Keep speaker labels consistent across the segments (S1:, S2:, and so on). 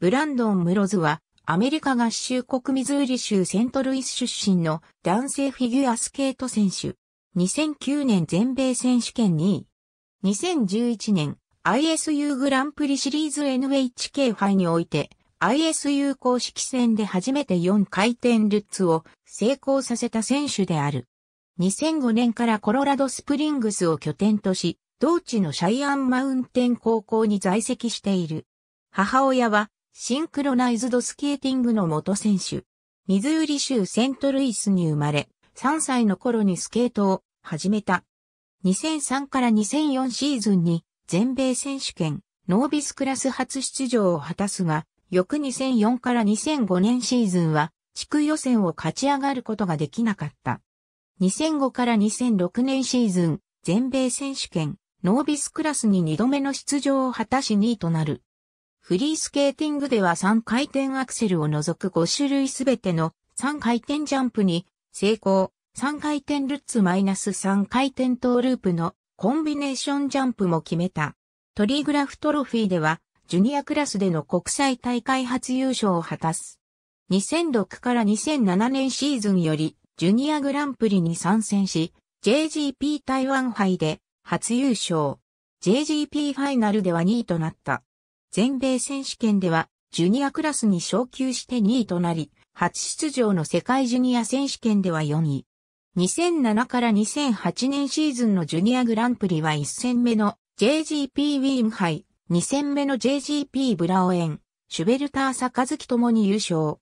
S1: ブランドン・ムロズは、アメリカ合衆国ミズーリ州セントルイス出身の男性フィギュアスケート選手。2009年全米選手権2位。2011年 ISU グランプリシリーズ NHK 杯において ISU 公式戦で初めて4回転ルッツを成功させた選手である。2005年からコロラドスプリングスを拠点とし、同地のシャイアンマウンテン高校に在籍している。母親はシンクロナイズドスケーティングの元選手。ミズーリ州セントルイスに生まれ、3歳の頃にスケートを始めた。2003から2004シーズンに全米選手権ノービスクラス初出場を果たすが、翌2004から2005年シーズンは地区予選を勝ち上がることができなかった。2005から2006年シーズン全米選手権ノービスクラスに2度目の出場を果たし2位となる。フリースケーティングでは3回転アクセルを除く5種類すべての3回転ジャンプに成功、3回転ルッツマイナス3回転トーループのコンビネーションジャンプも決めた。トリグラフトロフィーでは、ジュニアクラスでの国際大会初優勝を果たす。2006から2007年シーズンより、ジュニアグランプリに参戦し、JGP 台湾杯で初優勝。JGP ファイナルでは2位となった。全米選手権では、ジュニアクラスに昇級して2位となり、初出場の世界ジュニア選手権では4位。2007から2008年シーズンのジュニアグランプリは1戦目の JGP ウィーン杯、2戦目の JGP ブラオエン、シュベルターサカズキともに優勝。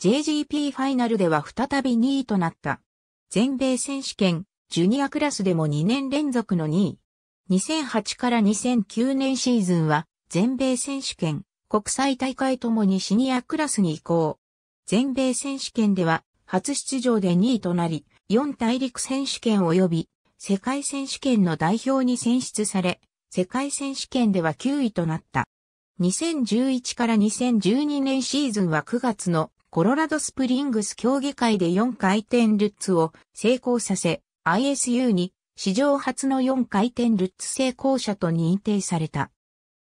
S1: JGP ファイナルでは再び2位となった。全米選手権、ジュニアクラスでも2年連続の2位。2008から2009年シーズンは全米選手権、国際大会ともにシニアクラスに移行。全米選手権では初出場で2位となり、4大陸選手権及び世界選手権の代表に選出され、世界選手権では9位となった。2011から2012年シーズンは9月のコロラドスプリングス競技会で4回転ルッツを成功させ、ISU に史上初の4回転ルッツ成功者と認定された。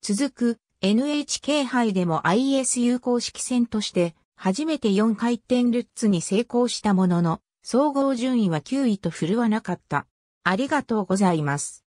S1: 続く NHK 杯でも ISU 公式戦として初めて4回転ルッツに成功したものの、総合順位は9位と振るわなかった。ありがとうございます。